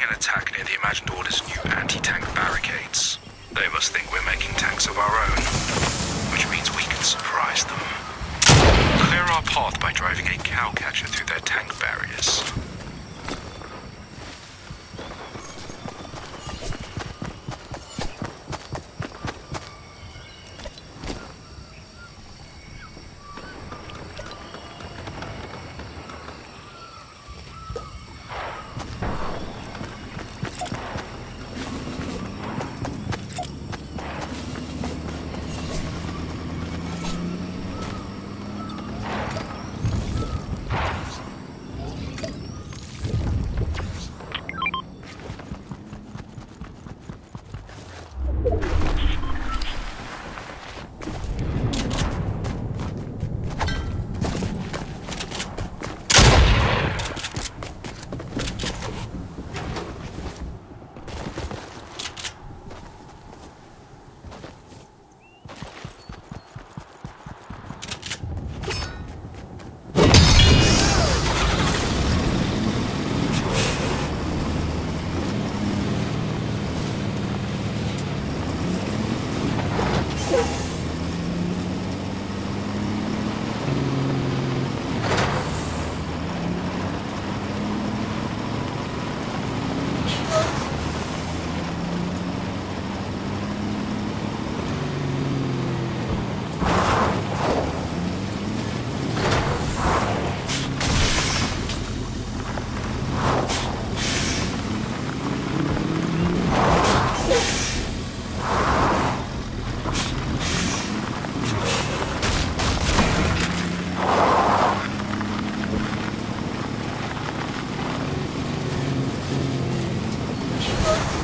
near the Imagined Order's new anti-tank barricades. They must think we're making tanks of our own, which means we can surprise them. Clear our path by driving a cowcatcher through their tank barriers. Whoa.